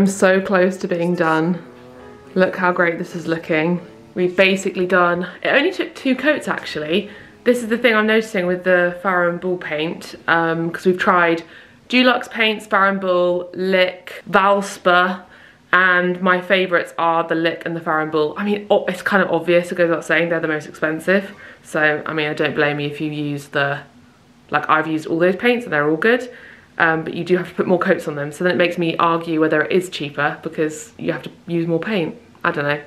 I'm so close to being done. Look how great this is looking. We've basically done, it only took two coats actually. This is the thing I'm noticing with the Farrow and Ball paint, because um, we've tried Dulux paints, Farrow and Ball, Lick, Valspar, and my favourites are the Lick and the Farrow and Ball. I mean, it's kind of obvious, it goes without saying, they're the most expensive. So, I mean, I don't blame you if you use the, like I've used all those paints and they're all good. Um, but you do have to put more coats on them. So then it makes me argue whether it is cheaper because you have to use more paint. I don't know.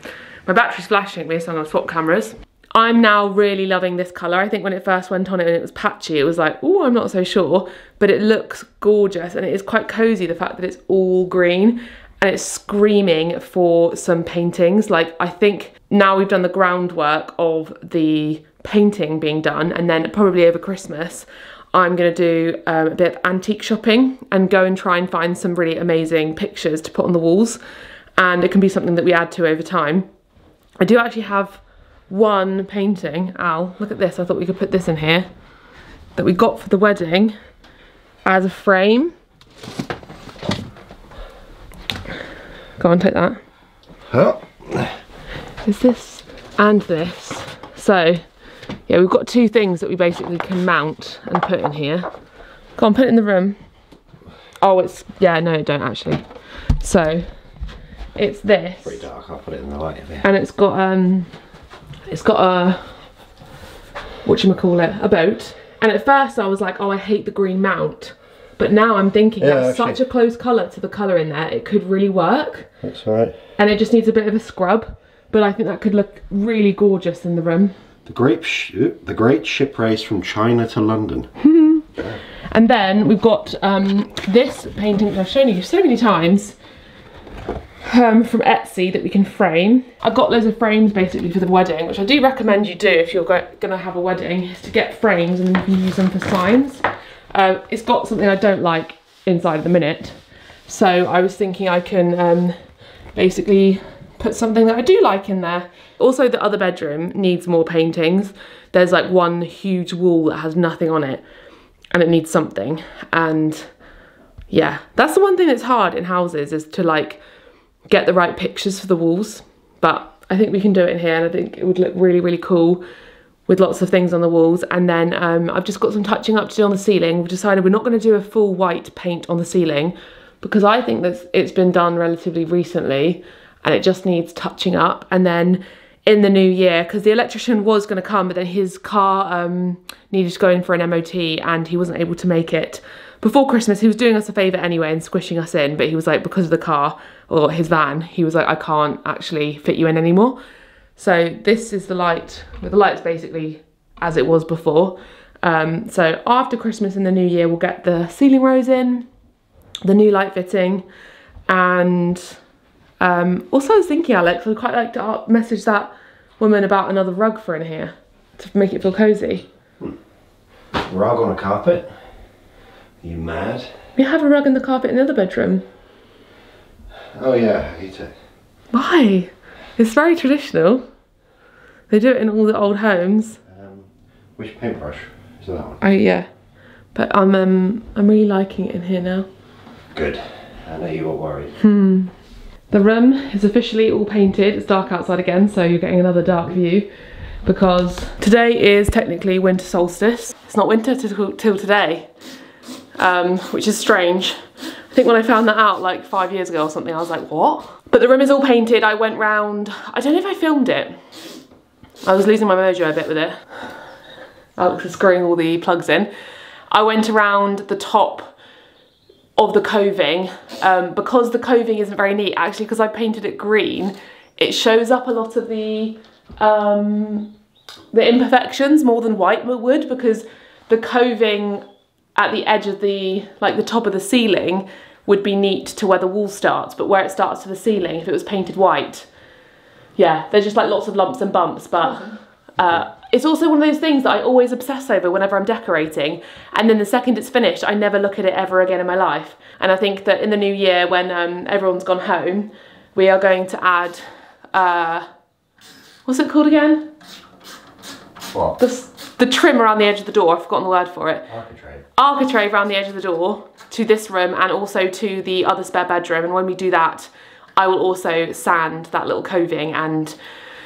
My battery's flashing at me, so I'm gonna swap cameras. I'm now really loving this colour. I think when it first went on and it was patchy, it was like, oh, I'm not so sure. But it looks gorgeous and it is quite cosy, the fact that it's all green and it's screaming for some paintings. Like, I think now we've done the groundwork of the painting being done and then probably over Christmas, I'm going to do um, a bit of antique shopping and go and try and find some really amazing pictures to put on the walls. And it can be something that we add to over time. I do actually have one painting. Al, look at this. I thought we could put this in here. That we got for the wedding as a frame. Go on, take that. Huh? Is this and this. So, yeah, we've got two things that we basically can mount and put in here. Go on, put it in the room. Oh, it's, yeah, no, don't actually. So, it's this. Pretty dark, I'll put it in the light a bit. And it's got, um, it's got a, what you call it, a boat. And at first I was like, oh, I hate the green mount. But now I'm thinking Yeah, that's actually- such a close colour to the colour in there, it could really work. That's alright. And it just needs a bit of a scrub. But I think that could look really gorgeous in the room. The great, sh the great ship race from China to London. And then we've got um, this painting which I've shown you so many times um, from Etsy that we can frame. I've got loads of frames basically for the wedding, which I do recommend you do if you're go going to have a wedding, is to get frames and then you can use them for signs. Uh, it's got something I don't like inside at the minute. So I was thinking I can um, basically put something that I do like in there. Also the other bedroom needs more paintings. There's like one huge wall that has nothing on it and it needs something. And yeah that's the one thing that's hard in houses is to like get the right pictures for the walls. But I think we can do it in here and I think it would look really really cool with lots of things on the walls. And then um, I've just got some touching up to do on the ceiling. We've decided we're not going to do a full white paint on the ceiling because I think that it's been done relatively recently and it just needs touching up. And then in the new year because the electrician was going to come but then his car um, needed to go in for an MOT and he wasn't able to make it. Before Christmas he was doing us a favour anyway and squishing us in but he was like because of the car or his van he was like I can't actually fit you in anymore. So this is the light but the light's basically as it was before. Um, so after Christmas and the new year we'll get the ceiling rose in the new light fitting and um, also I was thinking Alex I'd quite like to message that woman about another rug for in here to make it feel cosy Rug on a carpet? Are you mad? we have a rug in the carpet in the other bedroom Oh yeah, I hate it. why it's very traditional they do it in all the old homes Um, which paintbrush? Is that one? I yeah but I'm um, I'm really liking it in here now Good. I know you were worried. The room is officially all painted. It's dark outside again, so you're getting another dark view because today is technically winter solstice. It's not winter till, today, um, which is strange. I think when I found that out like five years ago or something, I was like, what? But the room is all painted. I went round, I don't know if I filmed it. I was losing my mojo a bit with it. Alex is screwing all the plugs in. I went around the top of the coving um, because the coving isn't very neat actually because I painted it green it shows up a lot of the um, the imperfections more than white would because the coving at the edge of the like the top of the ceiling would be neat to where the wall starts, but where it starts to the ceiling, if it was painted white, yeah, there's just like lots of lumps and bumps. But uh, it's also one of those things that I always obsess over whenever I'm decorating. And then the second it's finished, I never look at it ever again in my life. And I think that in the new year, when um, everyone's gone home, we are going to add, uh, what's it called again? What? The, the trim around the edge of the door, I've forgotten the word for it. Architrave. architrave around the edge of the door to this room and also to the other spare bedroom. And when we do that, I will also sand that little coving and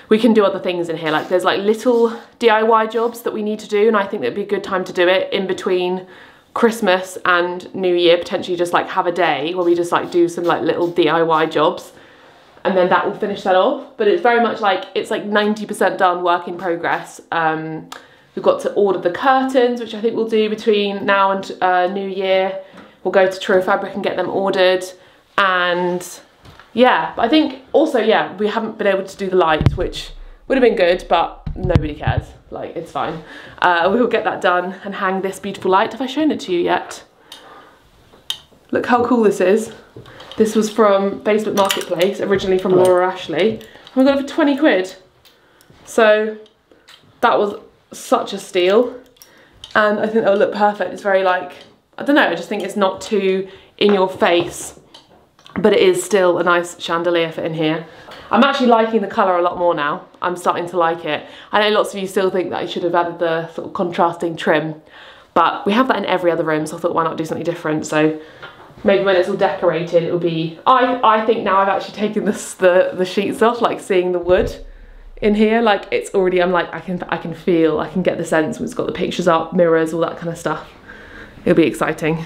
we can do other things in here. Like there's like little DIY jobs that we need to do and I think that'd be a good time to do it in between Christmas and New Year, potentially just like have a day where we just like do some like little DIY jobs and then that will finish that off. But it's very much like, it's like 90% done, work in progress. Um, we've got to order the curtains, which I think we'll do between now and uh, New Year. We'll go to True Fabric and get them ordered. And yeah, but I think also, yeah, we haven't been able to do the light, which would have been good, but nobody cares. Like, it's fine. Uh, we will get that done and hang this beautiful light. Have I shown it to you yet? Look how cool this is. This was from Facebook Marketplace, originally from Laura Ashley. And we got it for 20 quid. So that was such a steal. And I think that will look perfect. It's very like, I don't know, I just think it's not too in your face, but it is still a nice chandelier fit in here. I'm actually liking the colour a lot more now. I'm starting to like it. I know lots of you still think that I should have added the sort of contrasting trim, but we have that in every other room, so I thought why not do something different. So maybe when it's all decorated, it'll be, I, I think now I've actually taken this, the, the sheets off, like seeing the wood in here, like it's already, I'm like, I can, I can feel, I can get the sense when it's got the pictures up, mirrors, all that kind of stuff. It'll be exciting.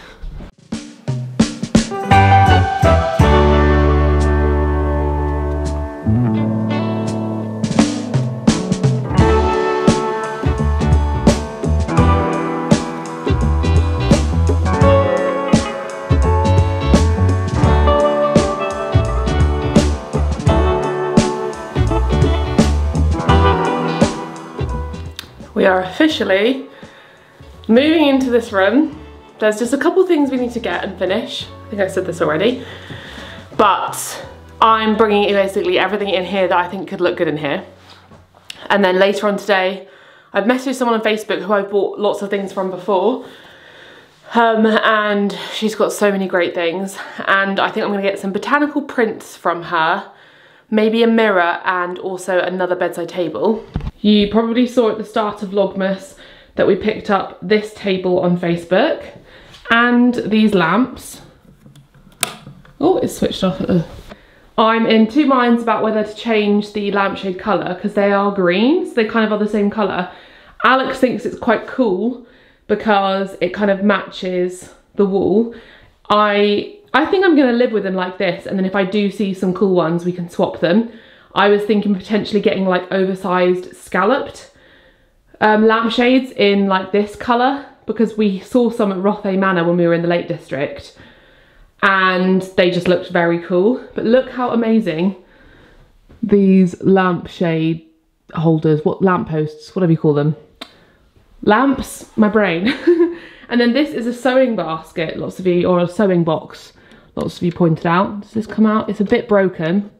Officially moving into this room. There's just a couple things we need to get and finish. I think I said this already. But I'm bringing basically everything in here that I think could look good in here. And then later on today, I've messaged someone on Facebook who I've bought lots of things from before. Um, and she's got so many great things. And I think I'm gonna get some botanical prints from her, maybe a mirror and also another bedside table. You probably saw at the start of Vlogmas that we picked up this table on Facebook and these lamps. Oh, it's switched off. Ugh. I'm in two minds about whether to change the lampshade colour because they are green, so they kind of are the same colour. Alex thinks it's quite cool because it kind of matches the wall. I I think I'm gonna live with them like this and then if I do see some cool ones we can swap them. I was thinking potentially getting like oversized scalloped um, lampshades in like this colour because we saw some at Rothay Manor when we were in the Lake District and they just looked very cool. But look how amazing these lampshade holders, what lampposts, whatever you call them. Lamps, my brain. and then this is a sewing basket, lots of you, or a sewing box, lots of you pointed out. Does this come out? It's a bit broken.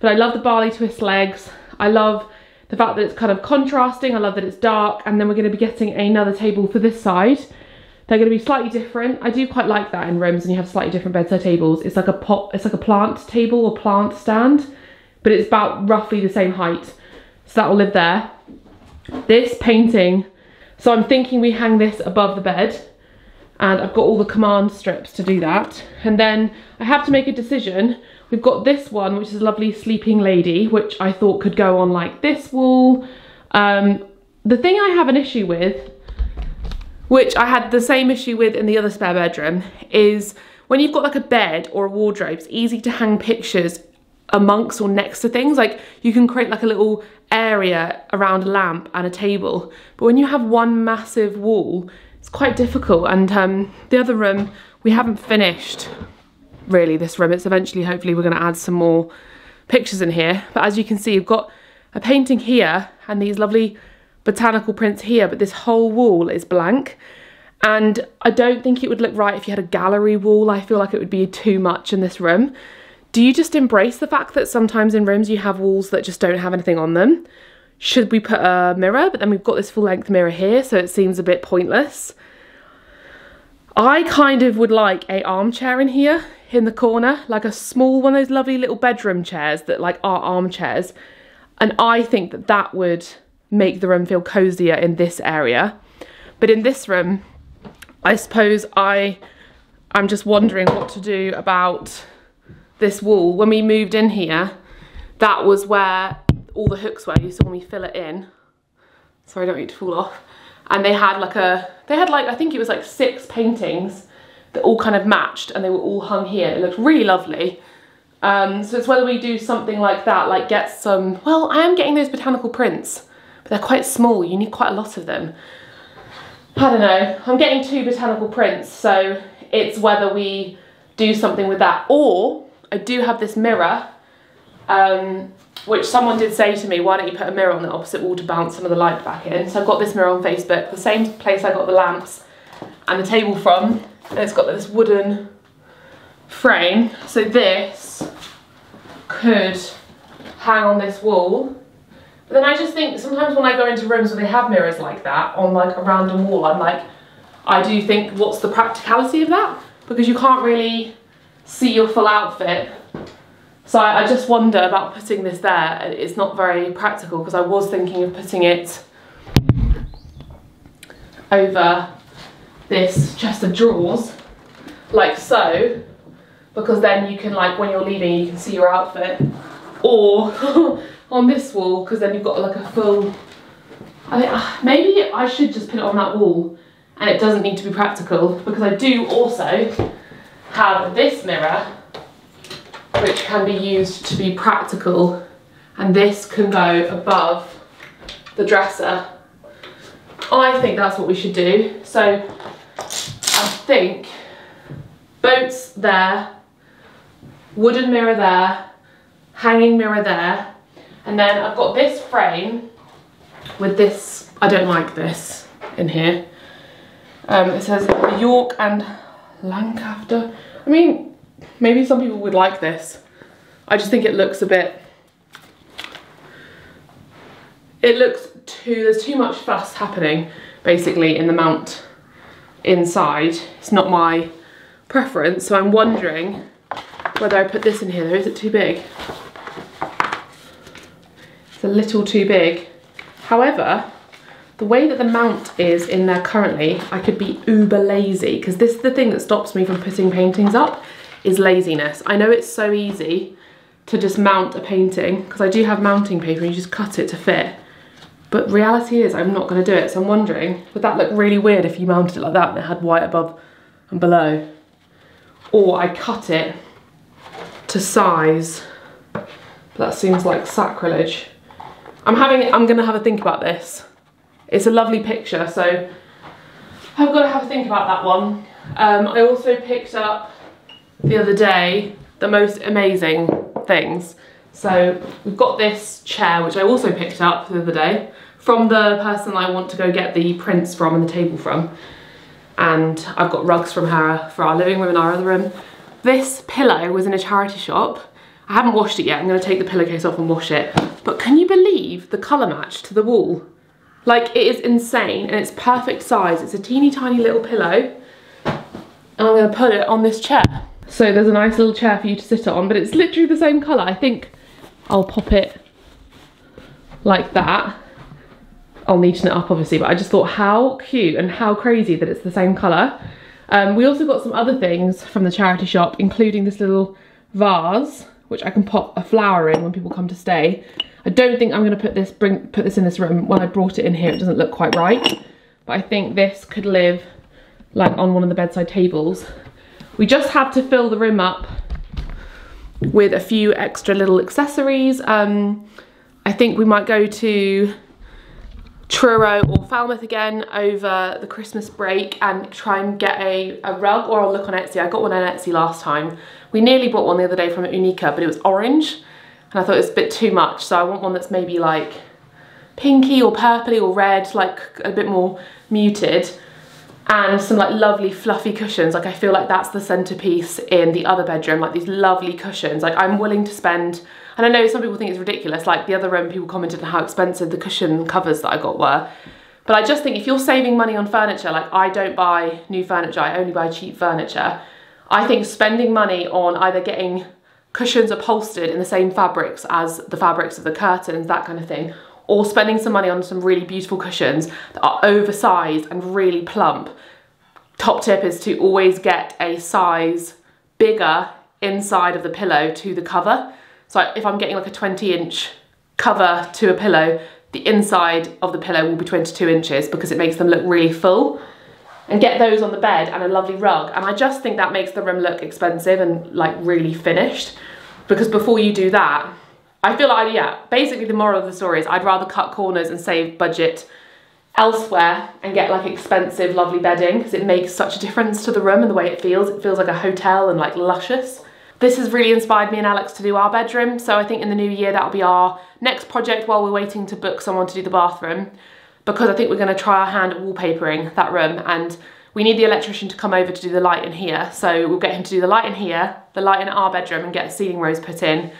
But I love the barley twist legs. I love the fact that it's kind of contrasting. I love that it's dark. And then we're going to be getting another table for this side. They're going to be slightly different. I do quite like that in rooms and you have slightly different bedside tables. It's like a pot, it's like a plant table or plant stand, but it's about roughly the same height. So that will live there. This painting, so I'm thinking we hang this above the bed and I've got all the command strips to do that. And then I have to make a decision. We've got this one, which is a lovely sleeping lady, which I thought could go on like this wall. Um, the thing I have an issue with which I had the same issue with in the other spare bedroom, is when you've got like a bed or a wardrobe, it's easy to hang pictures amongst or next to things. Like you can create like a little area around a lamp and a table. But when you have one massive wall, it's quite difficult. And um, the other room, we haven't finished really this room. It's eventually, hopefully we're gonna add some more pictures in here. But as you can see, you've got a painting here and these lovely botanical prints here, but this whole wall is blank. And I don't think it would look right if you had a gallery wall. I feel like it would be too much in this room. Do you just embrace the fact that sometimes in rooms you have walls that just don't have anything on them? Should we put a mirror? But then we've got this full length mirror here, so it seems a bit pointless. I kind of would like a armchair in here in the corner, like a small one of those lovely little bedroom chairs that like are armchairs. And I think that that would make the room feel cozier in this area. But in this room, I suppose I I'm just wondering what to do about this wall. When we moved in here, that was where all the hooks were. You saw me fill it in. Sorry, I don't need to fall off. And they had like a, they had like, I think it was like six paintings that all kind of matched and they were all hung here. It looked really lovely. Um, so it's whether we do something like that, like get some, well, I am getting those botanical prints, but they're quite small. You need quite a lot of them. I don't know, I'm getting two botanical prints, so it's whether we do something with that. Or I do have this mirror, um, which someone did say to me, why don't you put a mirror on the opposite wall to bounce some of the light back in? So I've got this mirror on Facebook, the same place I got the lamps and the table from. And it's got this wooden frame. So this could hang on this wall but then I just think sometimes when I go into rooms where they have mirrors like that on like a random wall, I'm like, I do think what's the practicality of that? Because you can't really see your full outfit. So I, I just wonder about putting this there. It's not very practical because I was thinking of putting it over this chest of drawers, like so, because then you can like, when you're leaving, you can see your outfit. Or on this wall because then you've got like a full I think uh, maybe I should just put it on that wall and it doesn't need to be practical because I do also have this mirror which can be used to be practical and this can go above the dresser. I think that's what we should do. So I think boats there, wooden mirror there, hanging mirror there, and then I've got this frame with this, I don't like this in here. Um, it says York and Lancaster. I mean, maybe some people would like this. I just think it looks a bit, it looks too, there's too much fuss happening basically in the mount inside. It's not my preference, so I'm wondering whether I put this in here though. Is it too big? It's a little too big. However, the way that the mount is in there currently, I could be uber lazy because this is the thing that stops me from putting paintings up is laziness. I know it's so easy to just mount a painting because I do have mounting paper and you just cut it to fit. But reality is I'm not gonna do it. So I'm wondering, would that look really weird if you mounted it like that and it had white above and below? Or I cut it to size. But that seems like sacrilege. I'm having, I'm gonna have a think about this. It's a lovely picture, so I've got to have a think about that one. Um, I also picked up the other day the most amazing things. So we've got this chair, which I also picked up the other day from the person I want to go get the prints from and the table from. And I've got rugs from her for our living room and our other room. This pillow was in a charity shop I haven't washed it yet. I'm going to take the pillowcase off and wash it. But can you believe the colour match to the wall? Like, it is insane and it's perfect size. It's a teeny tiny little pillow. And I'm going to put it on this chair. So there's a nice little chair for you to sit on, but it's literally the same colour. I think I'll pop it like that. I'll neaten it up obviously, but I just thought how cute and how crazy that it's the same colour. Um, we also got some other things from the charity shop, including this little vase which I can pop a flower in when people come to stay. I don't think I'm going to put this bring put this in this room. When I brought it in here, it doesn't look quite right. But I think this could live like on one of the bedside tables. We just had to fill the room up with a few extra little accessories. Um, I think we might go to Truro or Falmouth again over the Christmas break and try and get a, a rug or I'll look on Etsy. I got one on Etsy last time. We nearly bought one the other day from Unica, but it was orange and I thought it was a bit too much. So I want one that's maybe like pinky or purpley or red, like a bit more muted. And some like lovely fluffy cushions. Like I feel like that's the centerpiece in the other bedroom, like these lovely cushions. Like I'm willing to spend, and I know some people think it's ridiculous, like the other room people commented on how expensive the cushion covers that I got were. But I just think if you're saving money on furniture, like I don't buy new furniture, I only buy cheap furniture. I think spending money on either getting cushions upholstered in the same fabrics as the fabrics of the curtains, that kind of thing, or spending some money on some really beautiful cushions that are oversized and really plump. Top tip is to always get a size bigger inside of the pillow to the cover. So if I'm getting like a 20 inch cover to a pillow, the inside of the pillow will be 22 inches because it makes them look really full and get those on the bed and a lovely rug. And I just think that makes the room look expensive and like really finished. Because before you do that, I feel like, yeah, basically the moral of the story is I'd rather cut corners and save budget elsewhere and get like expensive, lovely bedding because it makes such a difference to the room and the way it feels. It feels like a hotel and like luscious. This has really inspired me and Alex to do our bedroom. So I think in the new year, that'll be our next project while we're waiting to book someone to do the bathroom because I think we're gonna try our hand at wallpapering that room and we need the electrician to come over to do the light in here. So we'll get him to do the light in here, the light in our bedroom and get a ceiling rose put in.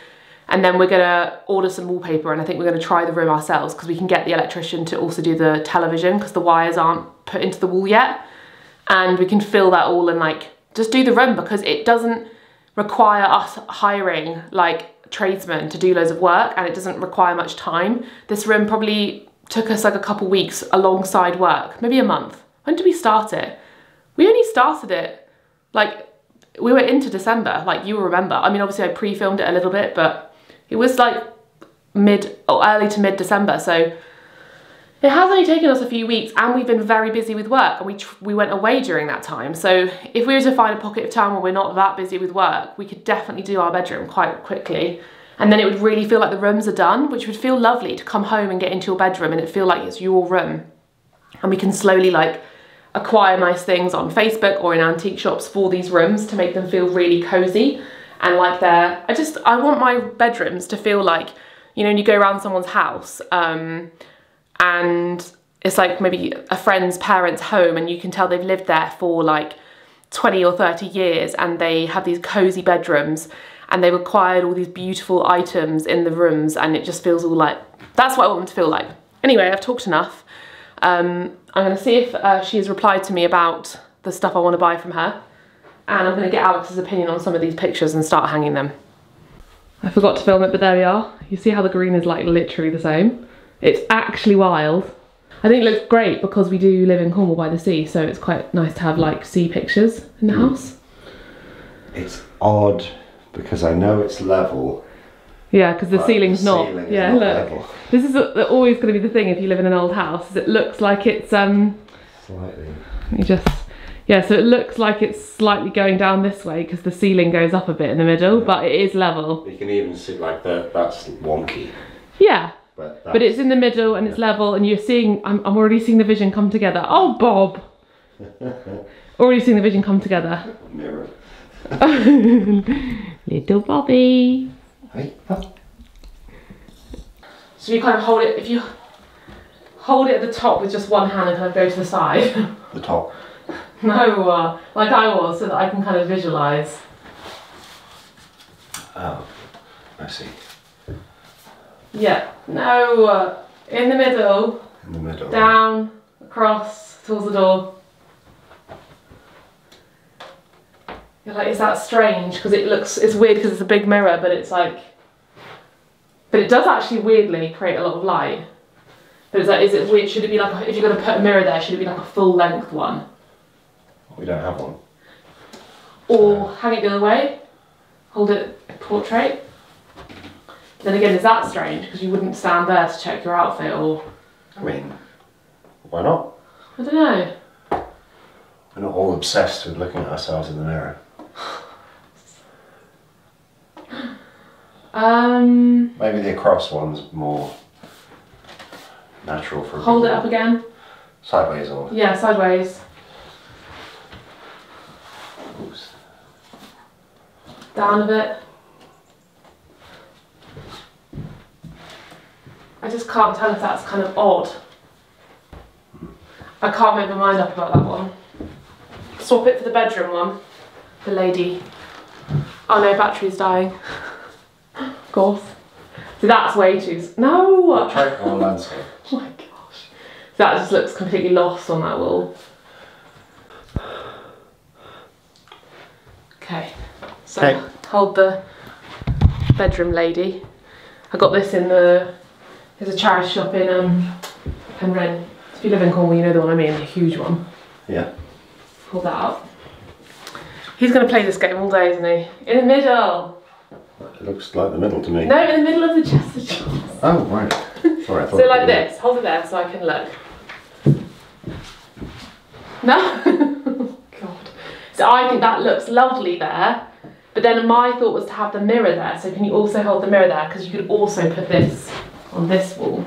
And then we're gonna order some wallpaper and I think we're gonna try the room ourselves because we can get the electrician to also do the television because the wires aren't put into the wall yet. And we can fill that all and like, just do the room because it doesn't require us hiring like tradesmen to do loads of work and it doesn't require much time. This room probably took us like a couple weeks alongside work, maybe a month. When did we start it? We only started it like we were into December, like you will remember. I mean, obviously I pre-filmed it a little bit, but it was like mid or early to mid December. So it has only taken us a few weeks and we've been very busy with work and we, we went away during that time. So if we were to find a pocket of time where we're not that busy with work, we could definitely do our bedroom quite quickly. And then it would really feel like the rooms are done, which would feel lovely to come home and get into your bedroom and it feel like it's your room. And we can slowly like acquire nice things on Facebook or in antique shops for these rooms to make them feel really cozy and like they're, I just, I want my bedrooms to feel like, you know, when you go around someone's house um, and it's like maybe a friend's parents' home and you can tell they've lived there for like 20 or 30 years and they have these cozy bedrooms and they've acquired all these beautiful items in the rooms and it just feels all like, that's what I want them to feel like. Anyway, I've talked enough. Um, I'm gonna see if uh, she has replied to me about the stuff I wanna buy from her. And I'm gonna get Alex's opinion on some of these pictures and start hanging them. I forgot to film it, but there we are. You see how the green is like literally the same? It's actually wild. I think it looks great because we do live in Cornwall by the sea, so it's quite nice to have like sea pictures in the house. It's odd because I know it's level. Yeah, because the ceiling's the not. ceiling yeah, not look. level. This is a, always going to be the thing if you live in an old house. Is it looks like it's um. Slightly. Let me just. Yeah, so it looks like it's slightly going down this way because the ceiling goes up a bit in the middle, but it is level. You can even see like the, that's wonky. Yeah, But, but it's in the middle and it's level, and you're seeing. I'm, I'm already seeing the vision come together. Oh, Bob! already seeing the vision come together. mirror. Little Bobby. Hey, oh, So you kind of hold it. If you hold it at the top with just one hand and kind of go to the side. the top. No, uh, like I was, so that I can kind of visualize. Oh, I see. Yeah. No, uh, in the middle, In the middle. down, across, towards the door. You're like, is that strange? Because it looks, it's weird because it's a big mirror, but it's like, but it does actually weirdly create a lot of light. But it's like, is that, is it weird? Should it be like, a, if you're going to put a mirror there, should it be like a full length one? We don't have one. Or hang it the other way, hold it portrait. Then again, is that strange? Because you wouldn't stand there to check your outfit or, I mean, why not? I don't know. We're not all obsessed with looking at ourselves in the mirror. Um, Maybe the across one's more natural for hold it up again. Sideways or Yeah, sideways. Down a bit. I just can't tell if that's kind of odd. I can't make my mind up about that one. Swap it for the bedroom one. The lady. Oh no, battery's dying. of course. So that's way too. No! Try our landscape. Oh my gosh. That just looks completely lost on that wall. Okay. So Okay. hold the bedroom lady. I got this in the there's a charity shop in um Penryn. If you live in Cornwall, you know the one I mean, the huge one. Yeah. Hold that up. He's gonna play this game all day, isn't he? In the middle. It looks like the middle to me. No, in the middle of the chest of drawers. Oh, right. Sorry, I thought. So like this, hold it there so I can look. No? God. So I think that looks lovely there. But then my thought was to have the mirror there. So can you also hold the mirror there? Because you could also put this on this wall.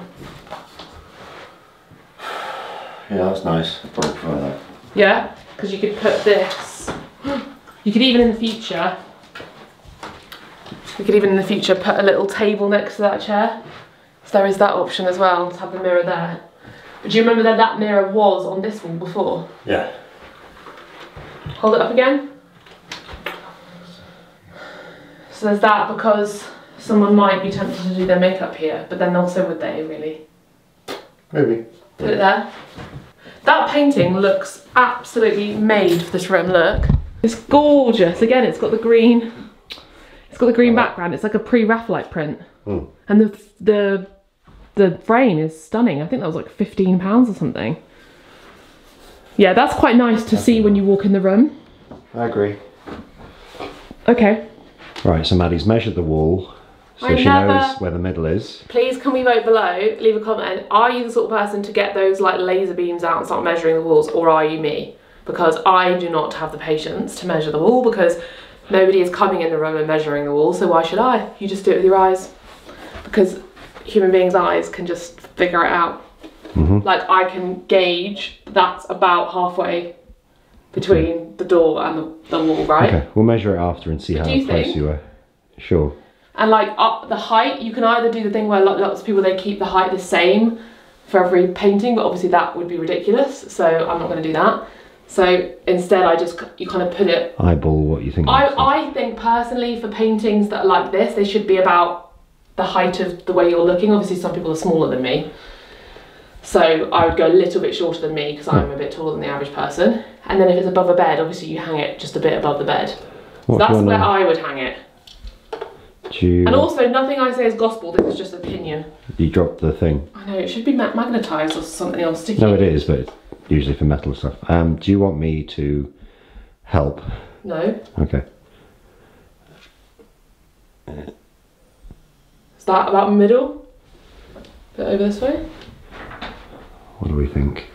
Yeah, that's nice. I Probably prefer that. Yeah? Because you could put this. You could even in the future. You could even in the future put a little table next to that chair. So there is that option as well to have the mirror there. But do you remember that that mirror was on this wall before? Yeah. Hold it up again. So there's that because someone might be tempted to do their makeup here, but then also would they really? Maybe. Put it there. That painting looks absolutely made for this room, look. It's gorgeous. Again, it's got the green, it's got the green background. It's like a pre-Raphaelite print. Hmm. And the, the, the frame is stunning. I think that was like 15 pounds or something. Yeah, that's quite nice to see when you walk in the room. I agree. Okay. Right, so Maddie's measured the wall, so I she never- knows where the middle is. Please can we vote below? Leave a comment. Are you the sort of person to get those like laser beams out and start measuring the walls, or are you me? Because I do not have the patience to measure the wall because nobody is coming in the room and measuring the wall, so why should I? You just do it with your eyes. Because human beings' eyes can just figure it out. Mm-hmm. Like I can gauge that's about halfway between the door and the, the wall, right? Okay, we'll measure it after and see how do you close think? you are. Sure. And like up the height, you can either do the thing where lots of people they keep the height the same for every painting, but obviously that would be ridiculous. So I'm not going to do that. So instead, I just you kind of put it. Eyeball what you think. I. I think personally for paintings that are like this, they should be about the height of the way you're looking. Obviously, some people are smaller than me. So I would go a little bit shorter than me because I'm a bit taller than the average person. And then if it's above a bed, obviously you hang it just a bit above the bed. What, that's where I would hang it. you, And also, nothing I say is gospel. This is just opinion. you dropped the thing. I know it should be ma- magnetized or something else sticky. No, it is, but it's usually for metal stuff. Um, do you want me to help? No. Okay. Is that about middle? Bit over this way. What do we think?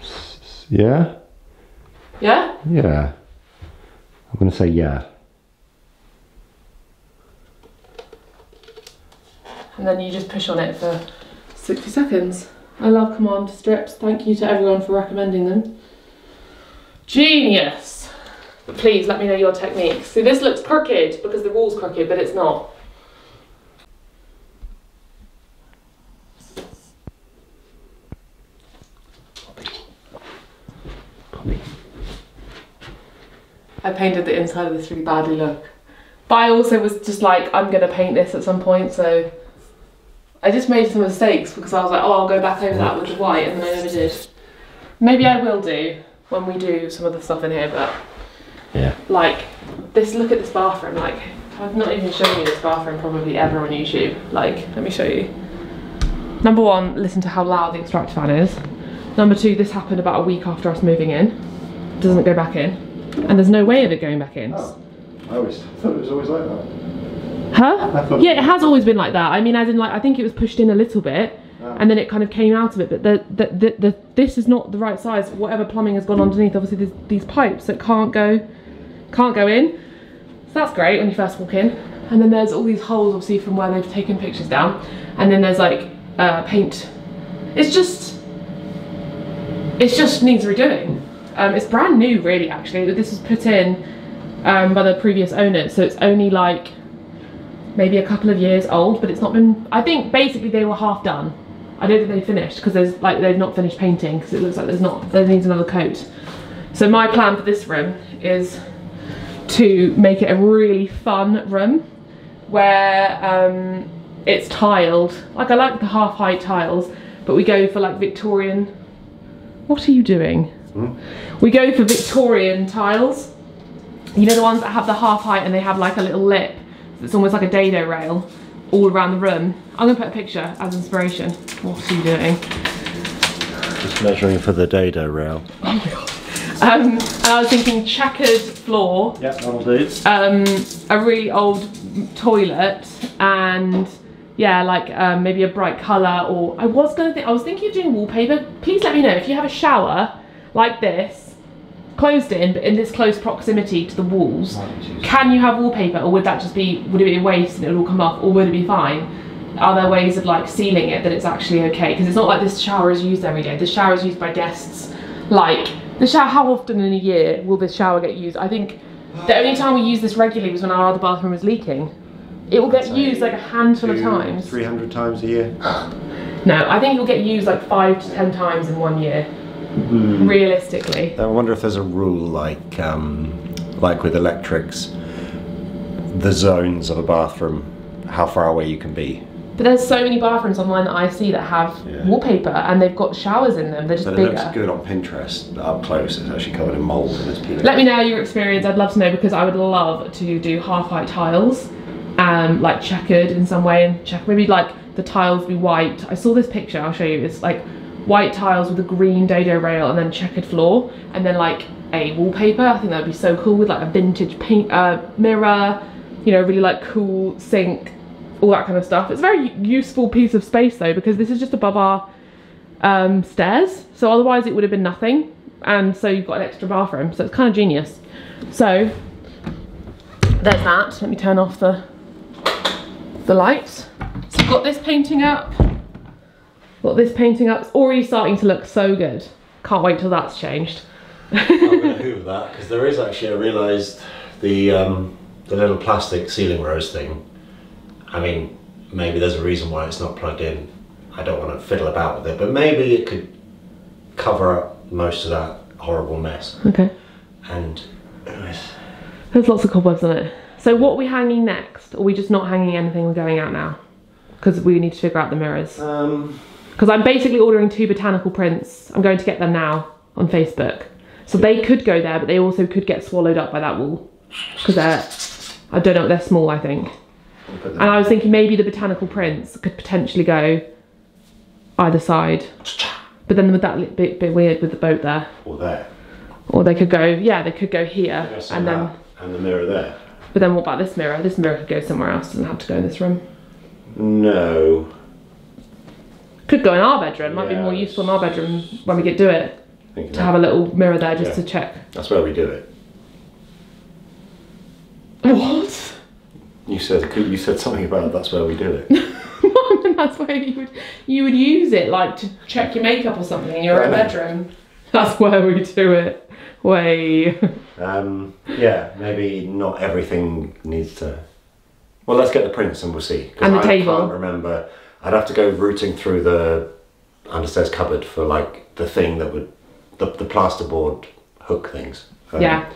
S- Yeah? Yeah. Yeah. I'm going to say yeah. And then you just push on it for 60 seconds. I love command strips. Thank you to everyone for recommending them. Genius. But please let me know your techniques. See, this looks crooked because the wall's crooked, but it's not. I painted the inside of this really badly, look. But I also was just like, I'm gonna paint this at some point, so I just made some mistakes because I was like, oh, I'll go back over that with the white, and then I never did. Maybe I will do when we do some of the stuff in here, but Yeah. like this, look at this bathroom. Like, I've not even shown you this bathroom probably ever on YouTube. Like, let me show you. Number one, listen to how loud the extractor fan is. Number two, this happened about a week after us moving in. Doesn't go back in, and there's no way of it going back in. Oh, I always thought it was always like that. Huh? Yeah, it has always been like that. I mean, as in, like, I think it was pushed in a little bit, and then it kind of came out of it. But the, the, the, the this is not the right size. Whatever plumbing has gone underneath, obviously, these pipes that can't go, can't go in. So that's great when you first walk in. And then there's all these holes, obviously, from where they've taken pictures down. And then there's like uh, paint. It's just, it just needs redoing. Um, it's brand new, really. Actually, this was put in um, by the previous owners, so it's only like maybe a couple of years old, but it's not been. I think basically they were half done. I don't think they finished because there's like they've not finished painting because it looks like there's not there needs another coat. So my plan for this room is to make it a really fun room where um, it's tiled. Like I like the half height tiles, but we go for like Victorian. What are you doing? We go for Victorian tiles. You know the ones that have the half height and they have like a little lip. It's almost like a dado rail all around the room. I'm gonna put a picture as inspiration. What are you doing? Just measuring for the dado rail. Oh my Um, and I was thinking checkered floor, Yeah, that'll do. um, a really old toilet, and yeah, like um, maybe a bright colour. Or I was gonna think, I was thinking of doing wallpaper. Please let me know if you have a shower like this, closed in, but in this close proximity to the walls. Can you have wallpaper, or would that just be would it be a waste and it would all come off, or would it be fine? Are there ways of like sealing it that it's actually okay? Because it's not like this shower is used every day. The shower is used by guests. Like the shower, how often in a year will this shower get used? I think the only time we use this regularly was when our other bathroom was leaking. It will get used like a handful of times. Three hundred times a year. No, I think it will get used like five to ten times in one year. Realistically. I wonder if there's a rule like um, like with electrics, the zones of a bathroom, how far away you can be. But there's so many bathrooms online that I see that have Yeah. wallpaper and they've got showers in them. They're just But it bigger. looks good on Pinterest. Up close, it's actually covered in mold and it's. Let me know your experience. I'd love to know because I would love to do half height tiles, um, like checkered in some way, and check maybe like the tiles be white. I saw this picture. I'll show you. It's like white tiles with a green dado rail and then checkered floor, and then like a wallpaper. I think that would be so cool with like a vintage paint uh, mirror. You know, really like cool sink, all that kind of stuff. It's a very useful piece of space though because this is just above our um, stairs. So otherwise it would have been nothing. And so you've got an extra bathroom. So it's kind of genius. So there's that. Let me turn off the the lights. So I've got this painting up. Got this painting up. It's already starting to look so good. Can't wait till that's changed. I'm going to hoover that because there is actually, I realised the um, the little plastic ceiling rose thing. I mean, maybe there's a reason why it's not plugged in. I don't want to fiddle about with it, but maybe it could cover up most of that horrible mess. Okay. And There's lots of cobwebs on it. So what are we hanging next? Or are we just not hanging anything, we're going out now? Because we need to figure out the mirrors. um, Because I'm basically ordering two botanical prints. I'm going to get them now on Facebook. So they could go there, but they also could get swallowed up by that wall. Because they're, I don't know, they're small, I think. And I was thinking maybe the botanical prints could potentially go either side. But then would that bit, bit weird with the boat there? or there. Or they could go, yeah, they could go here. And then, and the mirror there. but then what about this mirror? This mirror could go somewhere else, doesn't have to go in this room. No. Could go in our bedroom, might be more useful in our bedroom when we get do it. To have a little mirror there just Yeah. to check. That's where we do it. What? You said you said something about that's where we do it. that's where you would you would use it like to check your makeup or something in your own bedroom. That's where we do it. Way. Um, yeah, maybe not everything needs to. Well, let's get the prints and we'll see. And the I table. can't remember. I'd have to go rooting through the understairs cupboard for like the thing that would the the plasterboard hook things. Um, Yeah.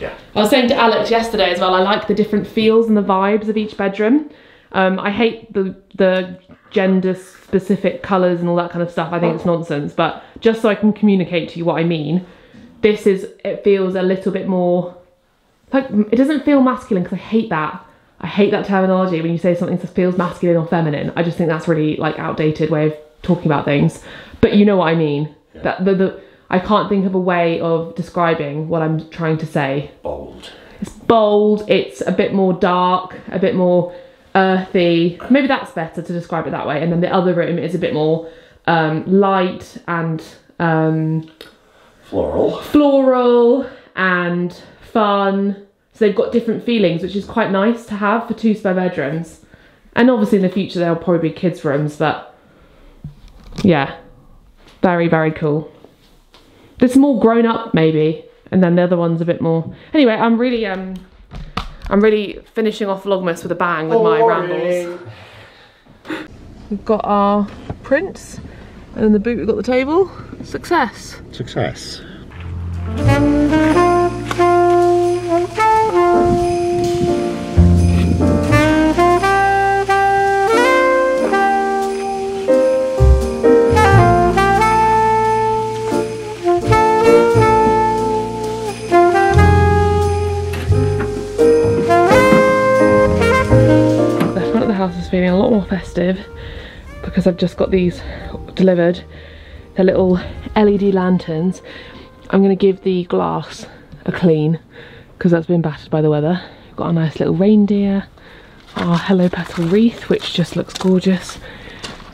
Yeah. I was saying to Alex yesterday as well, I like the different feels and the vibes of each bedroom. Um, I hate the the gender specific colours and all that kind of stuff. I think it's nonsense. But just so I can communicate to you what I mean, this is it feels a little bit more like it doesn't feel masculine because I hate that. I hate that terminology when you say something that feels masculine or feminine. I just think that's really like outdated way of talking about things. But you know what I mean. That the, the I can't think of a way of describing what I'm trying to say Bold. It's bold, it's a bit more dark, a bit more earthy. Maybe that's better to describe it that way. And then the other room is a bit more um, light and um, Floral. floral and fun. So they've got different feelings, which is quite nice to have for two spare bedrooms. And obviously in the future there'll probably be kids' rooms, but yeah, very very cool. This is more grown up maybe, and then the other one's a bit more. Anyway, I'm really um, I'm really finishing off Vlogmas with a bang with my rambles. We've got our prints, and in the boot we've got the table. Success. Success. Festive because I've just got these delivered. They're little LED lanterns. I'm going to give the glass a clean because that's been battered by the weather. Got a nice little reindeer, our Hello Petal wreath, which just looks gorgeous.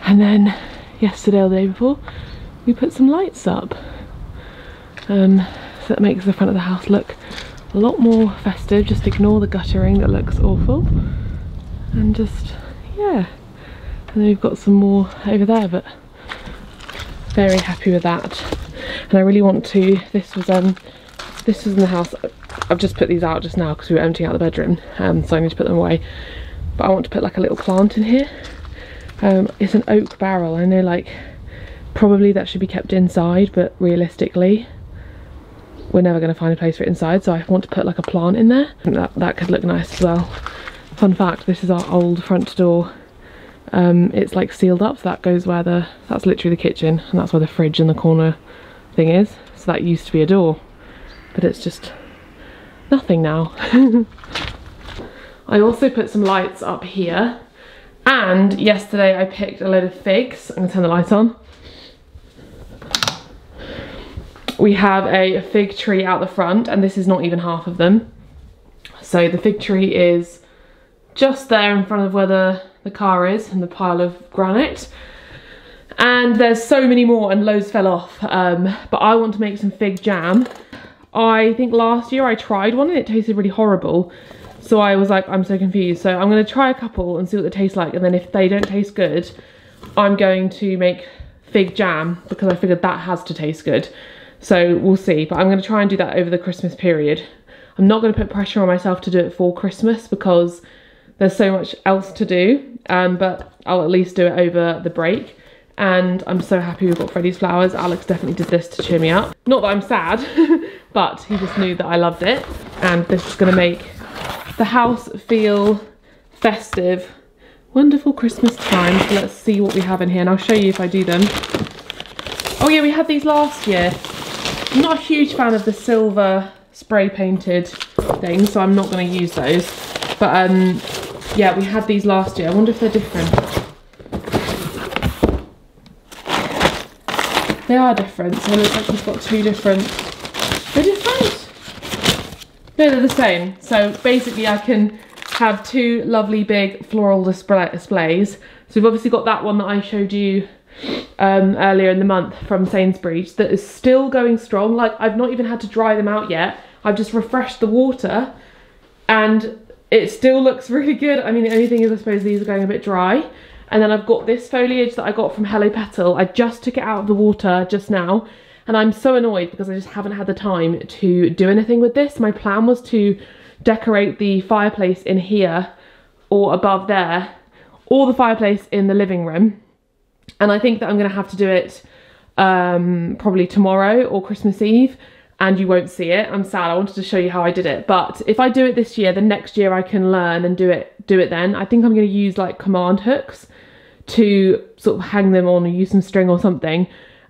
And then yesterday or the day before, we put some lights up. Um, so that makes the front of the house look a lot more festive. Just ignore the guttering that looks awful. And just, yeah. And we've got some more over there, but very happy with that. And I really want to, this was, um, this was in the house. I've just put these out just now because we were emptying out the bedroom, um, so I need to put them away. But I want to put like a little plant in here. Um, it's an oak barrel. I know like probably that should be kept inside, but realistically, we're never going to find a place for it inside. So I want to put like a plant in there. That that could look nice as well. Fun fact: this is our old front door. Um, it's like sealed up, so that goes where the that's literally the kitchen, and that's where the fridge in the corner thing is. So that used to be a door, but it's just nothing now. I also put some lights up here, and yesterday I picked a load of figs. I'm gonna turn the light on. We have a fig tree out the front, and this is not even half of them. So the fig tree is just there in front of where the, the car is and the pile of granite. And there's so many more and loads fell off. Um, but I want to make some fig jam. I think last year I tried one and it tasted really horrible. So I was like, I'm so confused. So I'm gonna try a couple and see what they taste like. And then if they don't taste good, I'm going to make fig jam because I figured that has to taste good. So we'll see, but I'm gonna try and do that over the Christmas period. I'm not gonna put pressure on myself to do it for Christmas because there's so much else to do, um, but I'll at least do it over the break. And I'm so happy we've got Freddie's flowers. Alex definitely did this to cheer me up. Not that I'm sad, but he just knew that I loved it. And this is gonna make the house feel festive. Wonderful Christmas time. So let's see what we have in here and I'll show you if I do them. Oh yeah, we had these last year. I'm not a huge fan of the silver spray painted things, so I'm not going to use those. But um, yeah, we had these last year. I wonder if they're different. They are different, so it looks like we've got two different. They're different? No, they're the same. So basically I can have two lovely big floral display displays. So we've obviously got that one that I showed you um, earlier in the month from Sainsbury's that is still going strong. Like I've not even had to dry them out yet. I've just refreshed the water and it still looks really good. I mean, the only thing is I suppose these are going a bit dry. And then I've got this foliage that I got from Hello Petal. I just took it out of the water just now. And I'm so annoyed because I just haven't had the time to do anything with this. My plan was to decorate the fireplace in here or above there or the fireplace in the living room and I think that I'm going to have to do it um, probably tomorrow or Christmas Eve and you won't see it. I'm sad. I wanted to show you how I did it. But if I do it this year, then next year I can learn and do it do it then. I think I'm going to use like command hooks to sort of hang them on or use some string or something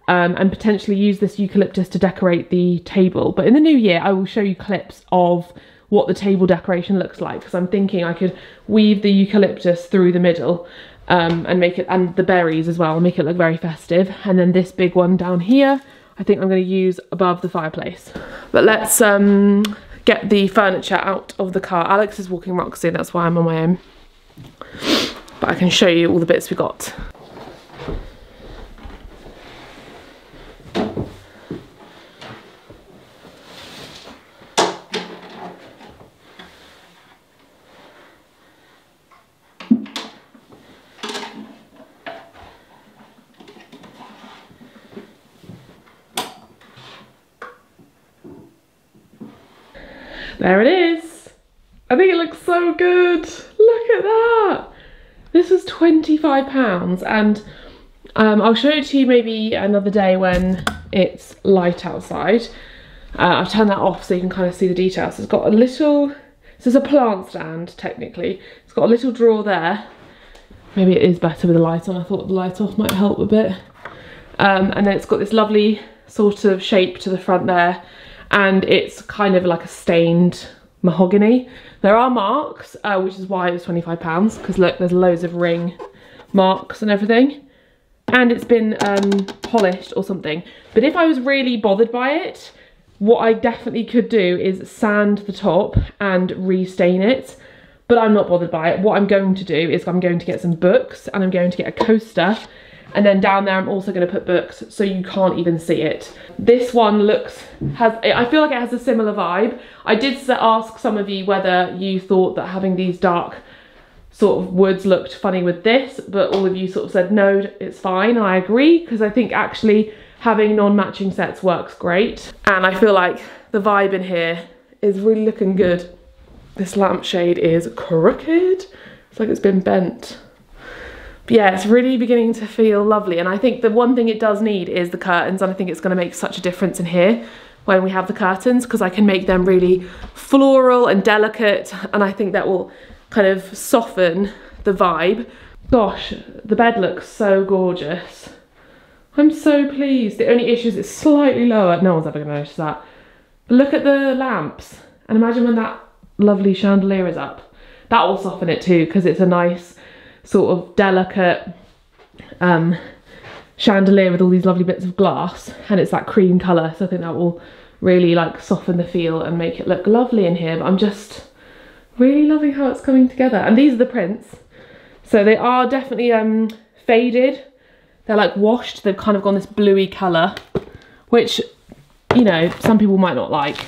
um, and potentially use this eucalyptus to decorate the table. But in the new year, I will show you clips of what the table decoration looks like because I'm thinking I could weave the eucalyptus through the middle um, and make it, and the berries as well, make it look very festive. And then this big one down here, I think I'm going to use above the fireplace. But let's um, get the furniture out of the car. Alex is walking Roxy, that's why I'm on my own. But I can show you all the bits we got. There it is. I think it looks so good. Look at that. This was £25 and um, I'll show it to you maybe another day when it's light outside. Uh, I've turned that off so you can kind of see the details. It's got a little, this is a plant stand technically. It's got a little drawer there. Maybe it is better with the light on. I thought the light off might help a bit. Um, and then it's got this lovely sort of shape to the front there. And it's kind of like a stained mahogany. There are marks, uh, which is why it was £25, because look, there's loads of ring marks and everything. And it's been um, polished or something. But if I was really bothered by it, what I definitely could do is sand the top and restain it, but I'm not bothered by it. What I'm going to do is I'm going to get some books and I'm going to get a coaster and then down there I'm also going to put books so you can't even see it. This one looks, has. I feel like it has a similar vibe. I did ask some of you whether you thought that having these dark sort of woods looked funny with this, but all of you sort of said no, it's fine. I agree because I think actually having non-matching sets works great. And I feel like the vibe in here is really looking good. This lampshade is crooked. It's like it's been bent. Yeah, it's really beginning to feel lovely. And I think the one thing it does need is the curtains. And I think it's gonna make such a difference in here when we have the curtains because I can make them really floral and delicate. And I think that will kind of soften the vibe. Gosh, the bed looks so gorgeous. I'm so pleased. The only issue is it's slightly lower. No one's ever going to notice that. But look at the lamps. And imagine when that lovely chandelier is up. That will soften it too because it's a nice sort of delicate um, chandelier with all these lovely bits of glass. And it's that cream colour. So I think that will really like soften the feel and make it look lovely in here. But I'm just really loving how it's coming together. And these are the prints. So they are definitely um, faded they're like washed, they've kind of gone this bluey colour, which, you know, some people might not like.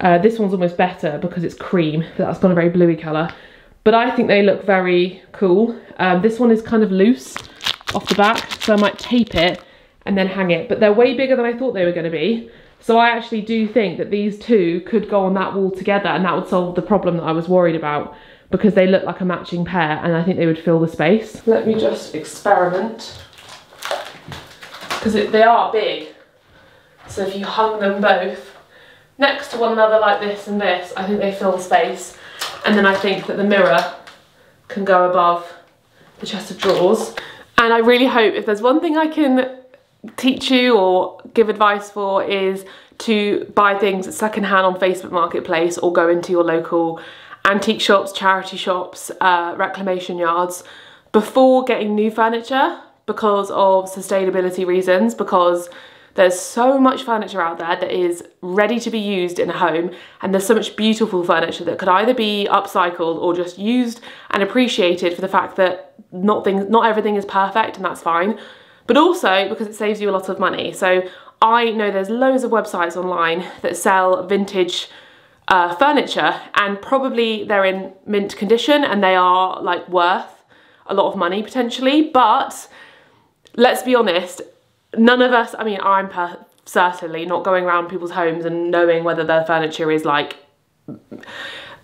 Uh, this one's almost better because it's cream, that's gone a very bluey colour. But I think they look very cool. Um, this one is kind of loose off the back, so I might tape it and then hang it. But they're way bigger than I thought they were going to be. So I actually do think that these two could go on that wall together and that would solve the problem that I was worried about because they look like a matching pair and I think they would fill the space. Let me just experiment because they are big. So if you hung them both next to one another like this and this, I think they fill the space. And then I think that the mirror can go above the chest of drawers. And I really hope if there's one thing I can teach you or give advice for is to buy things secondhand on Facebook Marketplace or go into your local antique shops, charity shops, uh, reclamation yards before getting new furniture because of sustainability reasons, because there's so much furniture out there that is ready to be used in a home and there's so much beautiful furniture that could either be upcycled or just used and appreciated for the fact that not things not everything is perfect and that's fine. But also because it saves you a lot of money. So I know there's loads of websites online that sell vintage uh, furniture and probably they're in mint condition and they are like worth a lot of money potentially. But let's be honest none of us I mean I'm certainly not going around people's homes and knowing whether their furniture is like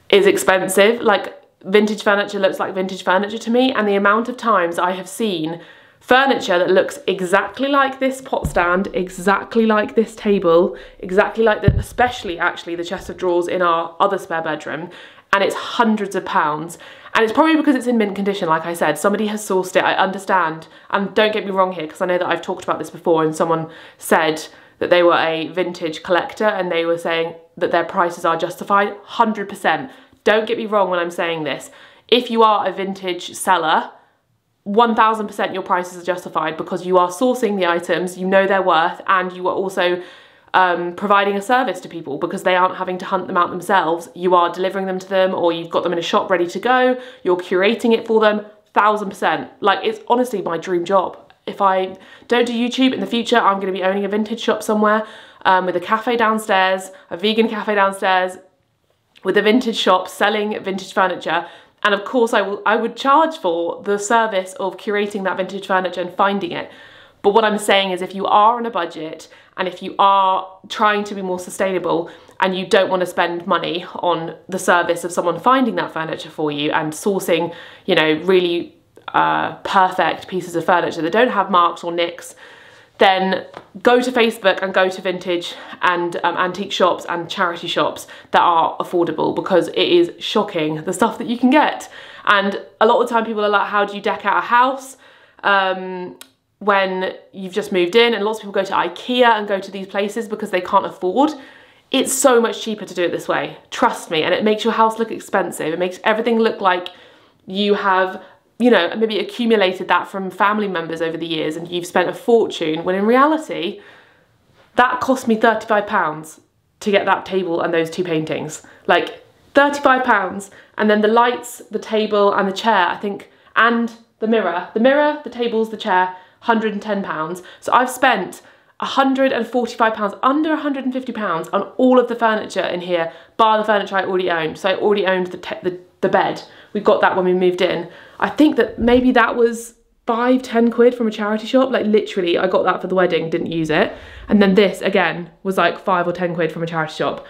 is expensive like vintage furniture looks like vintage furniture to me and the amount of times I have seen furniture that looks exactly like this pot stand, exactly like this table, exactly like the, especially actually the chest of drawers in our other spare bedroom, and it's hundreds of pounds. And it's probably because it's in mint condition, like I said. Somebody has sourced it, I understand. And don't get me wrong here, because I know that I've talked about this before and someone said that they were a vintage collector and they were saying that their prices are justified. 100%. Don't get me wrong when I'm saying this. If you are a vintage seller, 1000% your prices are justified because you are sourcing the items, you know their worth, and you are also um, providing a service to people because they aren't having to hunt them out themselves. You are delivering them to them, or you've got them in a shop ready to go, you're curating it for them, thousand percent. Like, it's honestly my dream job. If I don't do YouTube in the future, I'm going to be owning a vintage shop somewhere um, with a cafe downstairs, a vegan cafe downstairs, with a vintage shop selling vintage furniture and of course I, will, I would charge for the service of curating that vintage furniture and finding it. But what I'm saying is if you are on a budget and if you are trying to be more sustainable and you don't want to spend money on the service of someone finding that furniture for you and sourcing, you know, really uh, perfect pieces of furniture that don't have marks or nicks, then go to Facebook and go to vintage and um, antique shops and charity shops that are affordable because it is shocking the stuff that you can get. And a lot of the time people are like, how do you deck out a house? Um, when you've just moved in and lots of people go to Ikea and go to these places because they can't afford. It's so much cheaper to do it this way, trust me, and it makes your house look expensive. It makes everything look like you have, you know, maybe accumulated that from family members over the years and you've spent a fortune when in reality, that cost me £35 to get that table and those two paintings. Like £35 and then the lights, the table and the chair, I think, and the mirror. The mirror, the tables, the chair, £110. So I've spent £145, under £150 on all of the furniture in here, bar the furniture I already owned. So I already owned the, the, the bed. We got that when we moved in. I think that maybe that was five, ten quid from a charity shop. Like literally, I got that for the wedding, didn't use it. And then this, again, was like five or ten quid from a charity shop.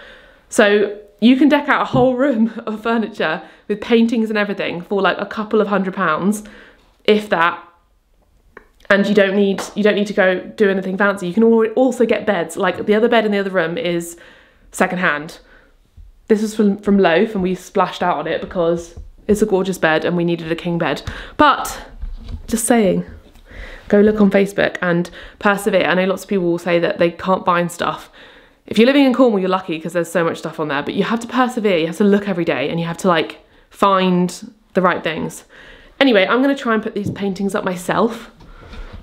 So you can deck out a whole room of furniture with paintings and everything for like a couple of hundred pounds, if that, and you don't need you don't need to go do anything fancy. You can also get beds. Like the other bed in the other room is secondhand. This is from from Loaf, and we splashed out on it because it's a gorgeous bed, and we needed a king bed. But just saying, go look on Facebook and persevere. I know lots of people will say that they can't find stuff. If you're living in Cornwall, you're lucky because there's so much stuff on there. But you have to persevere. You have to look every day, and you have to like find the right things. Anyway, I'm going to try and put these paintings up myself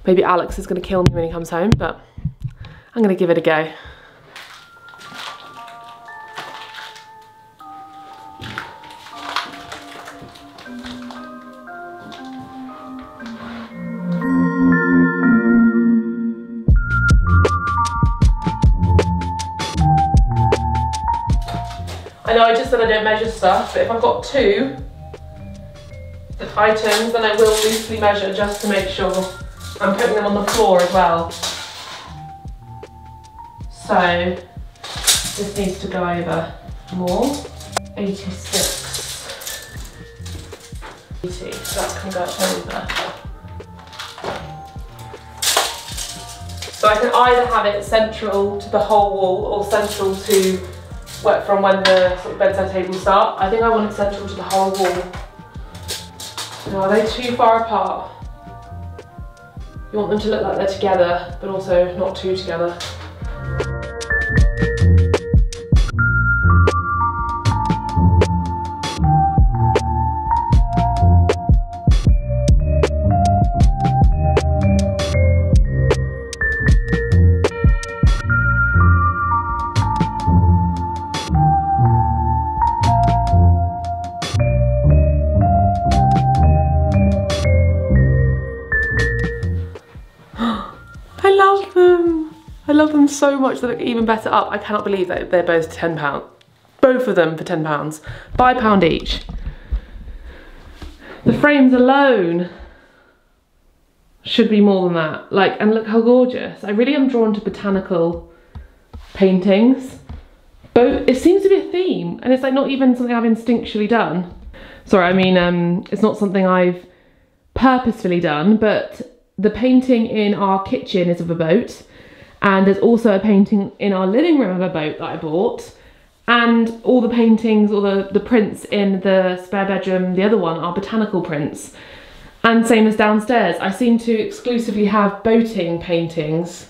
Maybe Alex is going to kill me when he comes home, but I'm going to give it a go. I know I just said I don't measure stuff, but if I've got two items, then I will loosely measure just to make sure I'm putting them on the floor as well. So this needs to go over more. 86. 80, so that can go over. So I can either have it central to the whole wall or central to where from when the sort of bedside tables start. I think I want it central to the whole wall. Now, are they too far apart? You want them to look like they're together, but also not too together. So much they look even better up. I cannot believe that they're both £10. Both of them for £10. Five pound each. The frames alone should be more than that. Like, and look how gorgeous. I really am drawn to botanical paintings. Both, it seems to be a theme and it's like not even something I've instinctually done. Sorry, I mean, um, it's not something I've purposefully done, but the painting in our kitchen is of a boat and there's also a painting in our living room of a boat that I bought. And all the paintings, all the, the prints in the spare bedroom, the other one, are botanical prints. And same as downstairs, I seem to exclusively have boating paintings,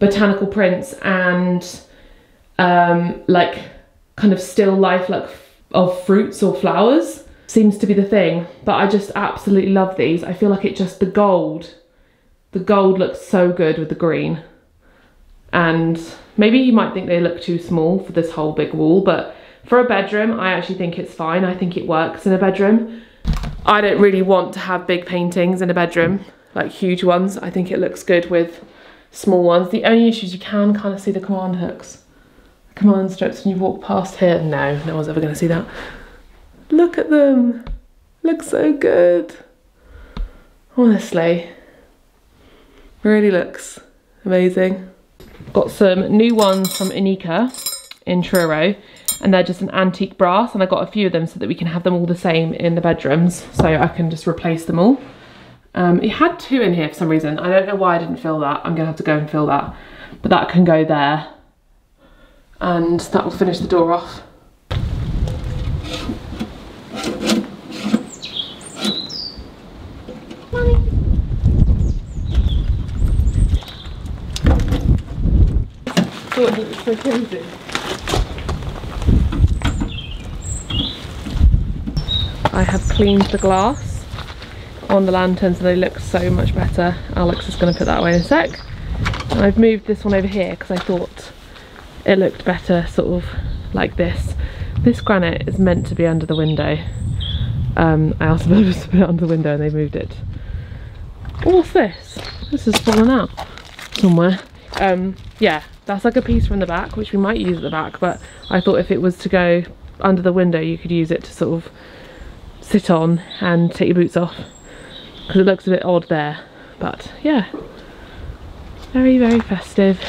botanical prints, and um, like kind of still life like of fruits or flowers seems to be the thing. But I just absolutely love these. I feel like it just, the gold, the gold looks so good with the green and maybe you might think they look too small for this whole big wall but for a bedroom I actually think it's fine. I think it works in a bedroom. I don't really want to have big paintings in a bedroom like huge ones. I think it looks good with small ones. The only issue is you can kind of see the command hooks command strips when you walk past here. No no one's ever going to see that. Look at them. Look so good. Honestly really looks amazing Got some new ones from Inika. in Truro and they're just an antique brass and I got a few of them so that we can have them all the same in the bedrooms so I can just replace them all. Um, it had two in here for some reason. I don't know why I didn't fill that. I'm gonna have to go and fill that. But that can go there. And that will finish the door off. So. I have cleaned the glass on the lanterns and they look so much better. Alex is going to put that away in a sec. And I've moved this one over here because I thought it looked better sort of like this. This granite is meant to be under the window. Um, I asked them to put it under the window and they moved it. What's this? This has fallen out somewhere. Um, yeah, that's like a piece from the back, which we might use at the back, but I thought if it was to go under the window, you could use it to sort of sit on and take your boots off. Because it looks a bit odd there but yeah. Very very festive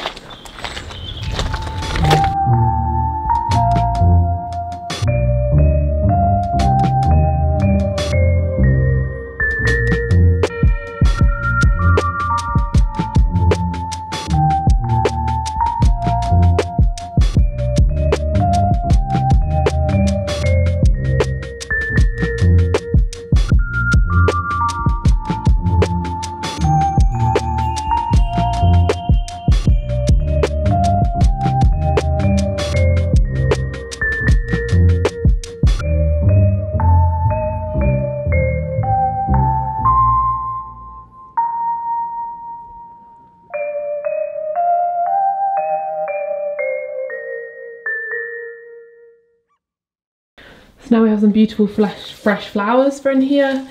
some beautiful fresh, fresh flowers for in here.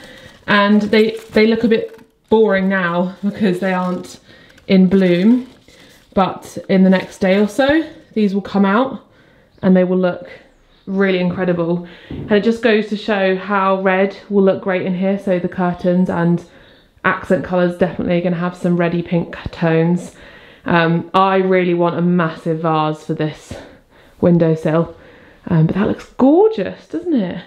And they, they look a bit boring now because they aren't in bloom. But in the next day or so these will come out and they will look really incredible. And it just goes to show how red will look great in here. So the curtains and accent colours definitely going to have some reddy pink tones. Um, I really want a massive vase for this windowsill um, but that looks gorgeous, doesn't it?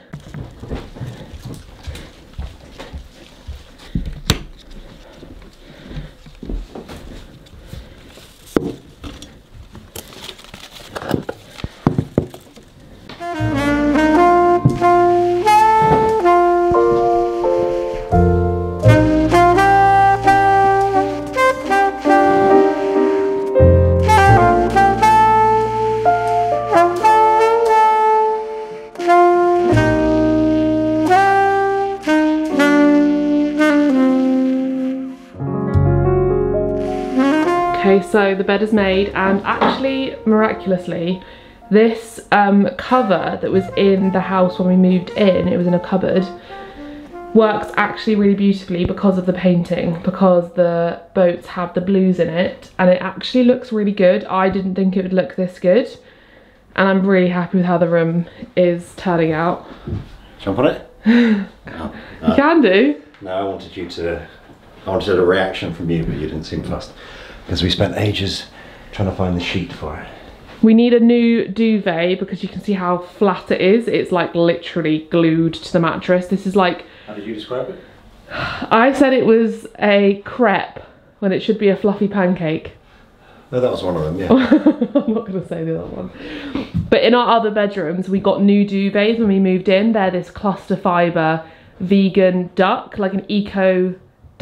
The bed is made and actually, miraculously, this um, cover that was in the house when we moved in, it was in a cupboard, works actually really beautifully because of the painting, because the boats have the blues in it, and it actually looks really good. I didn't think it would look this good, and I'm really happy with how the room is turning out. Jump on it? no, You can do. no, I wanted you to. I wanted a reaction from you, but you didn't seem fussed. Because we spent ages trying to find the sheet for it. We need a new duvet because you can see how flat it is. It's like literally glued to the mattress. This is like, How did you describe it? I said it was a crepe when it should be a fluffy pancake. No, that was one of them, yeah. I'm not going to say the other one. But in our other bedrooms, we got new duvets when we moved in. They're this cluster fibre vegan duck, like an eco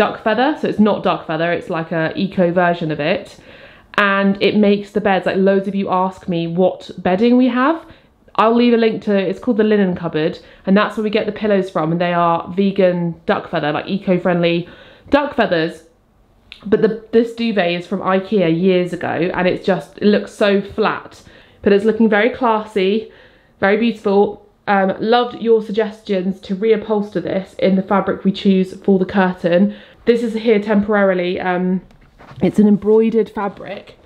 duck feather. So it's not duck feather, it's like a eco version of it. And it makes the beds, like loads of you ask me what bedding we have. I'll leave a link to, it's called the linen cupboard. And that's where we get the pillows from. And they are vegan duck feather, like eco-friendly duck feathers but the, this duvet is from Ikea years ago and it's just, it looks so flat. But it's looking very classy, very beautiful. Um, loved your suggestions to reupholster this in the fabric we choose for the curtain. This is here temporarily, um, it's an embroidered fabric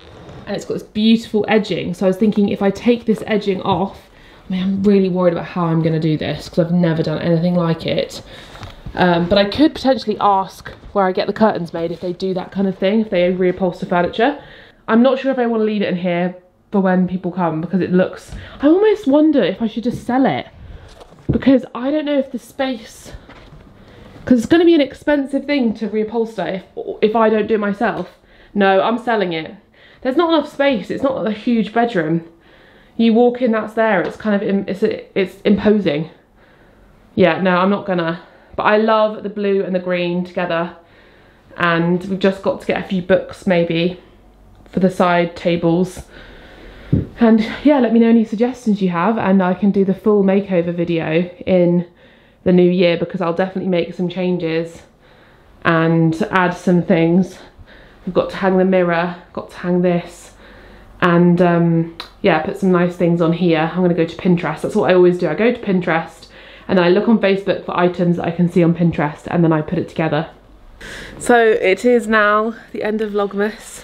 and it's got this beautiful edging. So I was thinking if I take this edging off, I mean, I'm really worried about how I'm gonna do this because I've never done anything like it. Um, but I could potentially ask where I get the curtains made if they do that kind of thing, if they reupholster furniture. I'm not sure if I want to leave it in here for when people come because it looks. I almost wonder if I should just sell it because I don't know if the space. Because it's going to be an expensive thing to reupholster if, if I don't do it myself. No, I'm selling it. There's not enough space. It's not a huge bedroom. You walk in, that's there. It's kind of it's it's imposing. Yeah, no, I'm not gonna. But I love the blue and the green together. And we've just got to get a few books maybe for the side tables. And yeah, let me know any suggestions you have and I can do the full makeover video in the new year because I'll definitely make some changes and add some things. I've got to hang the mirror, got to hang this and um, yeah, put some nice things on here. I'm gonna go to Pinterest. That's what I always do. I go to Pinterest and I look on Facebook for items that I can see on Pinterest and then I put it together. So it is now the end of Vlogmas.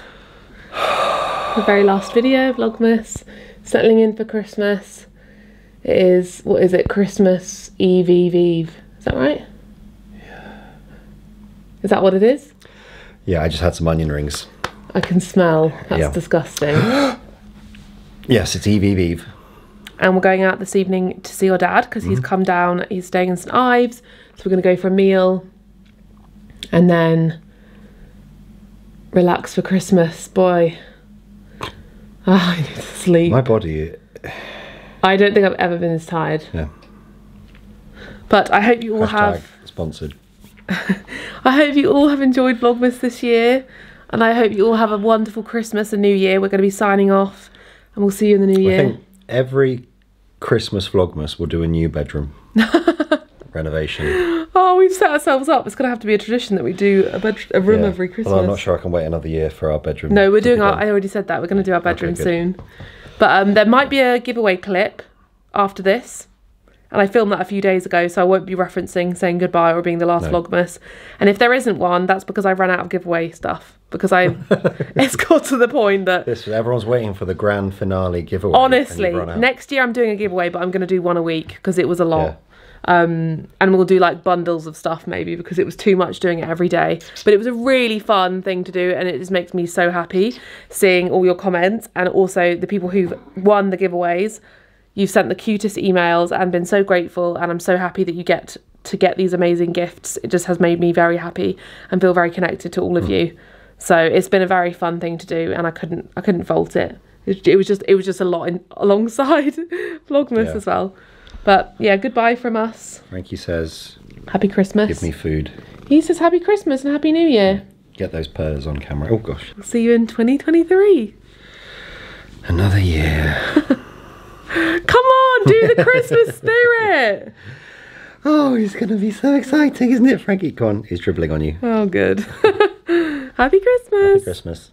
the very last video of Vlogmas. Settling in for Christmas. It is, what is it, Christmas Eve Eve Eve. Is that right? Yeah. Is that what it is? Yeah, I just had some onion rings. I can smell. That's Yeah. disgusting. Yes, it's Eve Eve Eve. and we're going out this evening to see your dad because he's come down. He's staying in St Ives, so we're going to go for a meal, and then relax for Christmas. Boy, Ah, I need to sleep. My body, I don't think I've ever been this tired. yeah. But I hope you all Hashtag have. sponsored. I hope you all have enjoyed Vlogmas this year, and I hope you all have a wonderful Christmas and New Year. We're going to be signing off, and we'll see you in the new year. I year. think every Christmas Vlogmas will do a new bedroom renovation. Oh, we've set ourselves up. It's going to have to be a tradition that we do a, bed- a room Yeah. every Christmas. Although I'm not sure I can wait another year for our bedroom. No, we're to be doing our. done. I already said that. We're going to do our bedroom good. soon. But um, there might be a giveaway clip after this. And I filmed that a few days ago, so I won't be referencing saying goodbye or being the last No. Vlogmas. And if there isn't one, that's because I've run out of giveaway stuff. Because I, it's got to the point that This everyone's waiting for the grand finale giveaway. honestly, you've run out. next year I'm doing a giveaway, but I'm going to do one a week because it was a lot. Yeah. Um, and we'll do like bundles of stuff maybe because it was too much doing it every day. But it was a really fun thing to do, and it just makes me so happy seeing all your comments and also the people who've won the giveaways. You've sent the cutest emails and been so grateful, and I'm so happy that you get to get these amazing gifts. It just has made me very happy and feel very connected to all of you. So it's been a very fun thing to do, and I couldn't I couldn't fault it. It, it was just it was just a lot in, alongside Vlogmas Yeah. as well. But yeah, goodbye from us. Frankie says, Happy Christmas. "Give me food." He says Happy Christmas and Happy New Year. Get those purrs on camera. Oh gosh, see you in 2023. another year. Come on, do the Christmas spirit. Oh, it's gonna be so exciting, isn't it, Frankie? Go on, he's dribbling on you. Oh, good. Happy Christmas. Happy Christmas.